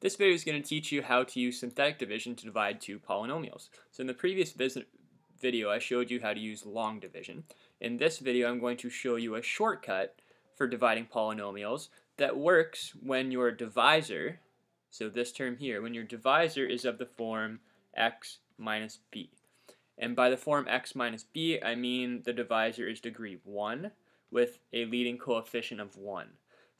This video is going to teach you how to use synthetic division to divide two polynomials. So in the previous video I showed you how to use long division. In this video I'm going to show you a shortcut for dividing polynomials that works when your divisor, so this term here, when your divisor is of the form x minus b. And by the form x minus b I mean the divisor is degree 1 with a leading coefficient of 1.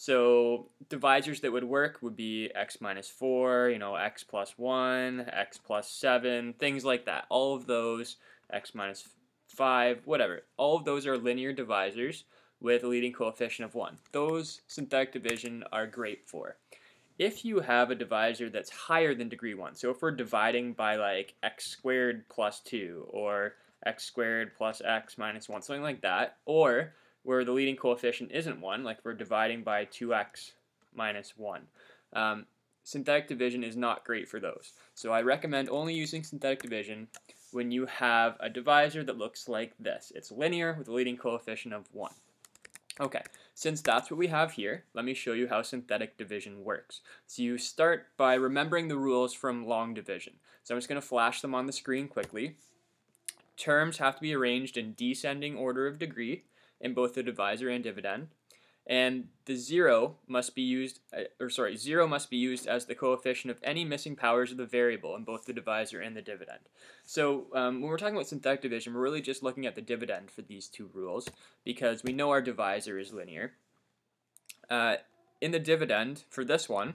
So divisors that would work would be x minus 4, you know, x plus 1, x plus 7, things like that. All of those, x minus 5, whatever. All of those are linear divisors with a leading coefficient of 1. Those synthetic division are great for. If you have a divisor that's higher than degree 1, so if we're dividing by like x squared plus 2 or x squared plus x minus 1, something like that, or where the leading coefficient isn't 1, like we're dividing by 2x minus 1. Um, synthetic division is not great for those. So I recommend only using synthetic division when you have a divisor that looks like this. It's linear with a leading coefficient of 1. Okay, since that's what we have here, let me show you how synthetic division works. So you start by remembering the rules from long division. So I'm just going to flash them on the screen quickly. Terms have to be arranged in descending order of degree in both the divisor and dividend. And the zero must be used, uh, or sorry, zero must be used as the coefficient of any missing powers of the variable in both the divisor and the dividend. So um, when we're talking about synthetic division, we're really just looking at the dividend for these two rules because we know our divisor is linear. Uh, in the dividend, for this one,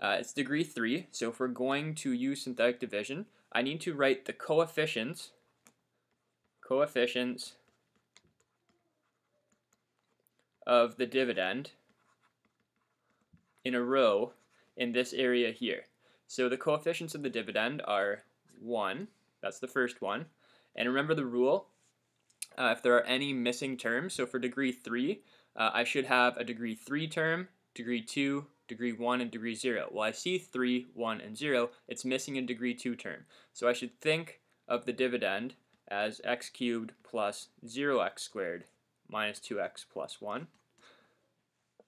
uh, it's degree 3, so if we're going to use synthetic division, I need to write the coefficients, coefficients of the dividend in a row in this area here. So the coefficients of the dividend are 1, that's the first one. And remember the rule, uh, if there are any missing terms, so for degree 3, uh, I should have a degree 3 term, degree 2, degree 1, and degree 0. Well, I see 3, 1, and 0, it's missing a degree 2 term. So I should think of the dividend as x cubed plus 0x squared minus 2x plus 1.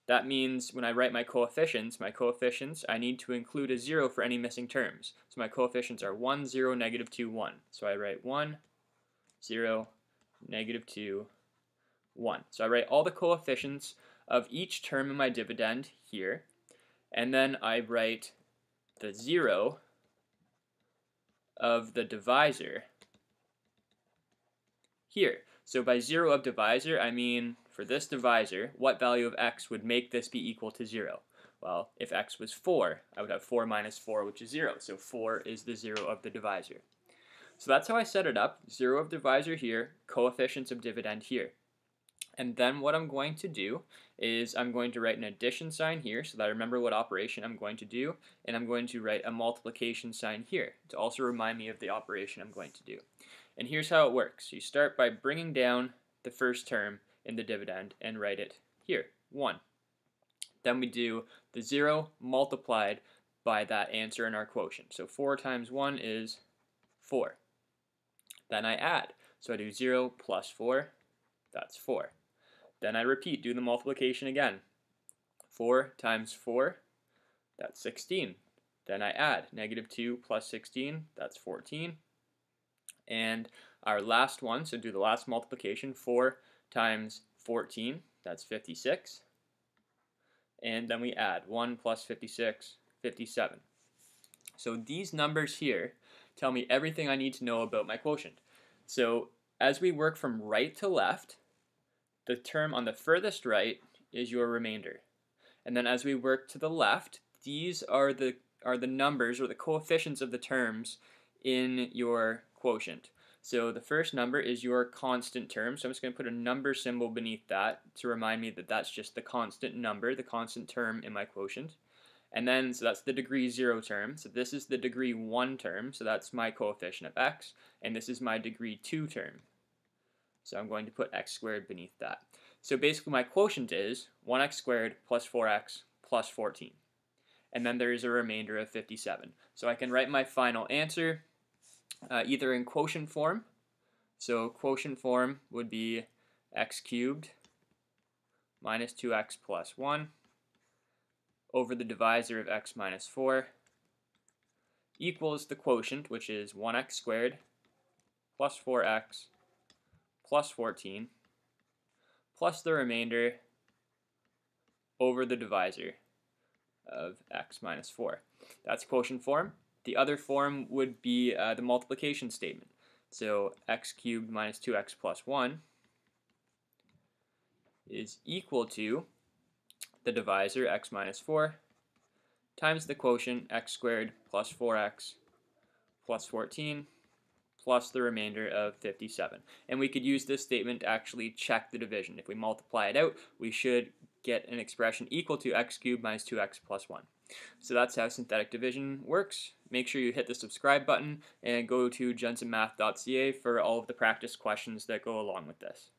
That means when I write my coefficients, my coefficients, I need to include a 0 for any missing terms. So my coefficients are 1, 0, negative 2, 1. So I write 1, 0, negative 2, 1. So I write all the coefficients of each term in my dividend here. And then I write the 0 of the divisor here. So by 0 of divisor, I mean for this divisor, what value of x would make this be equal to 0? Well, if x was 4, I would have 4 minus 4, which is 0. So 4 is the 0 of the divisor. So that's how I set it up. 0 of divisor here, coefficients of dividend here. And then what I'm going to do is I'm going to write an addition sign here so that I remember what operation I'm going to do. And I'm going to write a multiplication sign here to also remind me of the operation I'm going to do. And here's how it works. You start by bringing down the first term in the dividend and write it here, 1. Then we do the 0 multiplied by that answer in our quotient. So 4 times 1 is 4. Then I add. So I do 0 plus 4, that's 4. Then I repeat, do the multiplication again. 4 times 4, that's 16. Then I add, negative 2 plus 16, that's 14. And our last one, so do the last multiplication, 4 times 14, that's 56. And then we add 1 plus 56, 57. So these numbers here tell me everything I need to know about my quotient. So as we work from right to left, the term on the furthest right is your remainder. And then as we work to the left, these are the are the numbers or the coefficients of the terms in your quotient. So the first number is your constant term. So I'm just going to put a number symbol beneath that to remind me that that's just the constant number, the constant term in my quotient. And then, so that's the degree 0 term. So this is the degree 1 term. So that's my coefficient of x. And this is my degree 2 term. So I'm going to put x squared beneath that. So basically my quotient is 1x squared plus 4x plus 14. And then there is a remainder of 57. So I can write my final answer uh, either in quotient form. So quotient form would be x cubed minus 2x plus 1 over the divisor of x minus 4 equals the quotient, which is 1x squared plus 4x plus 14 plus the remainder over the divisor of x minus 4. That's quotient form. The other form would be uh, the multiplication statement. So x cubed minus 2x plus 1 is equal to the divisor x minus 4 times the quotient x squared plus 4x plus 14 plus the remainder of 57. And we could use this statement to actually check the division. If we multiply it out, we should get an expression equal to x cubed minus 2x plus 1. So that's how synthetic division works. Make sure you hit the subscribe button and go to jensenmath.ca for all of the practice questions that go along with this.